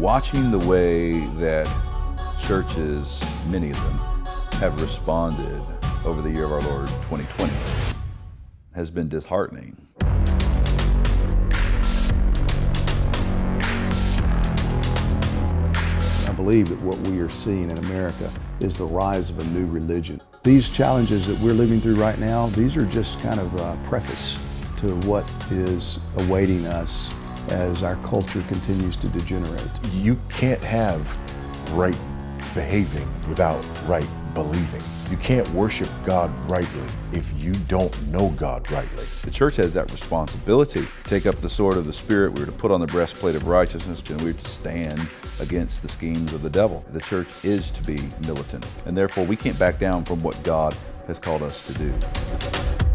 Watching the way that churches, many of them, have responded over the year of our Lord 2020 has been disheartening. I believe that what we are seeing in America is the rise of a new religion. These challenges that we're living through right now, these are just kind of a preface to what is awaiting us as our culture continues to degenerate. You can't have right behaving without right believing. You can't worship God rightly if you don't know God rightly. The church has that responsibility. Take up the sword of the Spirit. We're to put on the breastplate of righteousness, and we're to stand against the schemes of the devil. The church is to be militant, and therefore we can't back down from what God has called us to do.